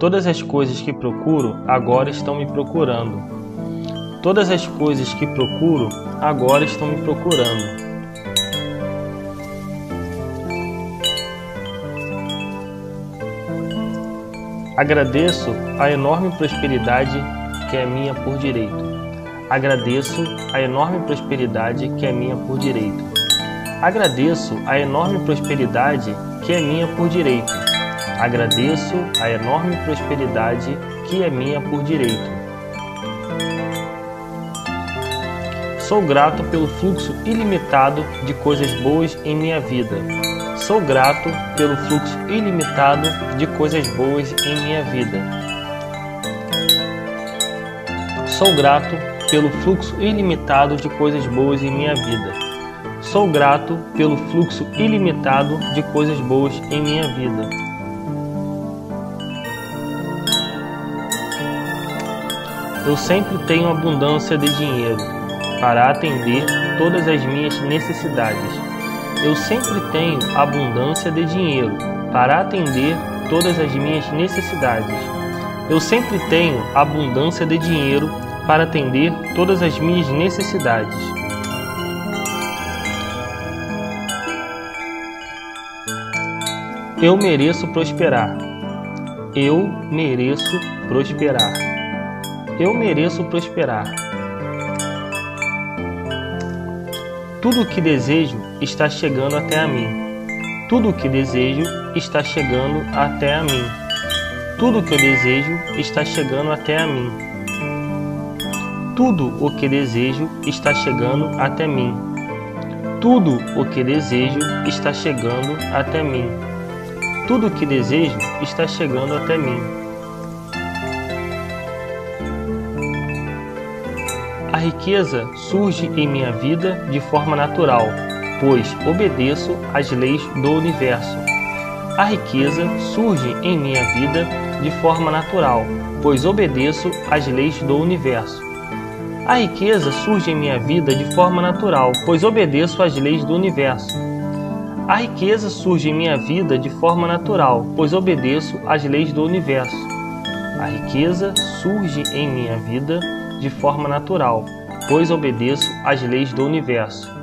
Todas as coisas que procuro agora estão me procurando. Todas as coisas que procuro agora estão me procurando. Agradeço a enorme prosperidade que é minha por direito. Agradeço a enorme prosperidade que é minha por direito. Agradeço a enorme prosperidade que é minha por direito. Agradeço a enorme prosperidade que é minha por direito. Sou grato pelo fluxo ilimitado de coisas boas em minha vida. Sou grato pelo fluxo ilimitado de coisas boas em minha vida. Sou grato pelo fluxo ilimitado de coisas boas em minha vida. Sou grato pelo fluxo ilimitado de coisas boas em minha vida. Eu sempre tenho abundância de dinheiro para atender todas as minhas necessidades. Eu sempre tenho abundância de dinheiro para atender todas as minhas necessidades. Eu sempre tenho abundância de dinheiro para atender todas as minhas necessidades. Eu mereço prosperar. Eu mereço prosperar. Eu mereço prosperar. Tudo o que desejo está chegando até a mim. Tudo o que desejo está chegando até a mim. Tudo o que eu desejo está chegando até a mim. Tudo o que desejo está chegando até mim. Tudo o que desejo está chegando até mim. Tudo o que desejo está chegando até mim. A riqueza surge em minha vida de forma natural, pois obedeço às leis do universo. A riqueza surge em minha vida de forma natural, pois obedeço às leis do universo. A riqueza surge em minha vida de forma natural, pois obedeço às leis do universo. A riqueza surge em minha vida de forma natural, pois obedeço às leis do universo. A riqueza surge em minha vida de forma natural, pois obedeço às leis do universo.